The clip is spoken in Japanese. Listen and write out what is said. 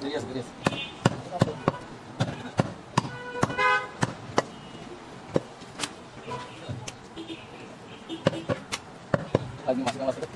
Gedeas, gedeas. Lagi masuk masuk.